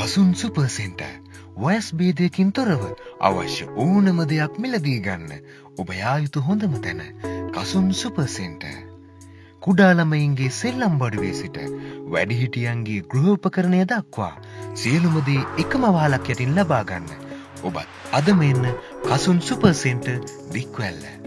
කසුන් සුපර්සෙන්ට වයස් බේදයකින් තොරව අවශ්‍ය ඕනම දෙයක් මිලදී ගන්න ඔබ යායුතු හොඳම තැන කසුන් සුපර්සෙන්ට. කුඩාළමයින්ගේ සෙල්ලම් බඩුවේ සිට වැඩිහිටියන්ගේ ගෘහෝපකරණය දක්වා සියලුමදේ එකම වාලක් යටින් ලබාගන්න. ඔබත් අදම එන්න කසුන් සුපර්සෙන්ට දික්වැල්ල.